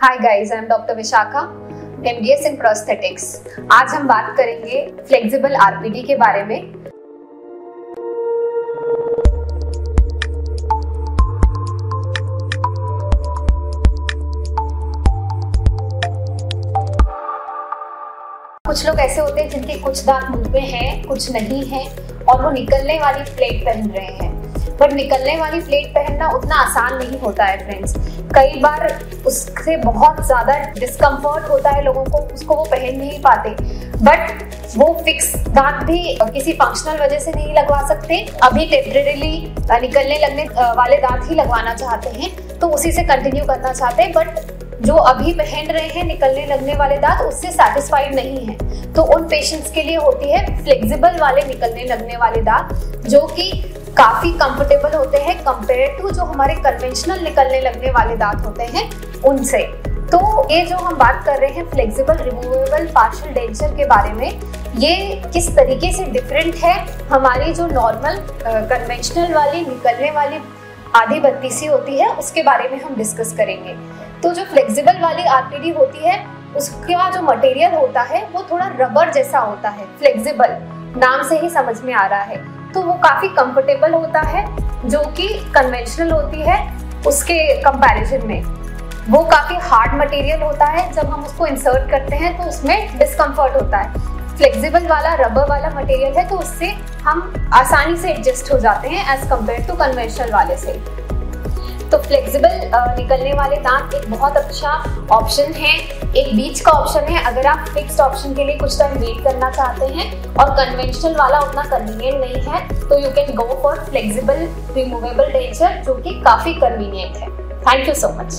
Hi guys I am doctor Vishakha MDS in prosthetics आज हम बात करेंगे फ्लेक्सिबल आरपीडी के बारे में। कुछ लोग ऐसे होते हैं जिनके कुछ दांत मुँह में हैं, कुछ नहीं है, और वो निकलने वाली प्लेट पहन रहे हैं। बट निकलने वाली प्लेट पहनना उतना आसान नहीं होता है फ्रेंड्स कई बार उससे बहुत ज़्यादा डिस्कम्फर्ट होता है लोगों को, उसको वो पहन नहीं पाते. बट वो फिक्स दांत भी किसी फंक्शनल वजह से नहीं लगवा सकते. अभी टेम्परेली निकलने लगने वाले दांत ही लगवाना चाहते हैं तो उसी से कंटिन्यू करना चाहते हैं. बट जो अभी पहन रहे हैं, निकलने, लगने वाले दांत, उससे सेटिस्फाइड नहीं है। तो उन पेशेंट्स के लिए होती है फ्लेक्सिबल वाले, निकलने, लगने वाले दांत, जो कि काफ़ी कंफर्टेबल होते हैं कंपेयर टू जो हमारे कन्वेंशनल निकलने, लगने वाले दांत होते हैं, उनसे। तो ये जो हम बात कर रहे हैं फ्लेक्सिबल रिमूवेबल पार्शल डेंचर के बारे में, ये किस तरीके से डिफरेंट है? हमारी जो नॉर्मल कन्वेंशनल वाली, निकलने वाली आधी बत्ती सी होती है, उसके बारे में हम डिस्कस करेंगे। तो जो फ्लेक्सिबल वाली आरपीडी होती है, उसका जो मटेरियल होता है, वो थोड़ा रबर जैसा होता है फ्लेक्सिबल नाम से ही समझ में आ रहा है। तो वो काफ़ी कंफर्टेबल होता है, जो कि कन्वेंशनल होती है, उसके कंपैरिजन में। वो काफ़ी हार्ड मटेरियल होता है, जब हम उसको इंसर्ट करते हैं तो उसमें डिस्कम्फर्ट होता है। फ्लेक्सिबल वाला रबर वाला मटेरियल है तो उससे हम आसानी से एडजस्ट हो जाते हैं एज कंपेयर टू कन्वेंशनल वाले से। फ्लेक्सिबल निकलने वाले दांत एक बहुत अच्छा ऑप्शन है। एक बीच का ऑप्शन है। अगर आप फिक्स्ड ऑप्शन के लिए कुछ टाइम वेट करना चाहते हैं और कन्वेंशनल वाला उतना कन्वीनियंट नहीं है तो you can go for flexible removable denture जो कि काफ़ी कन्वीनियंट है। Thank you so much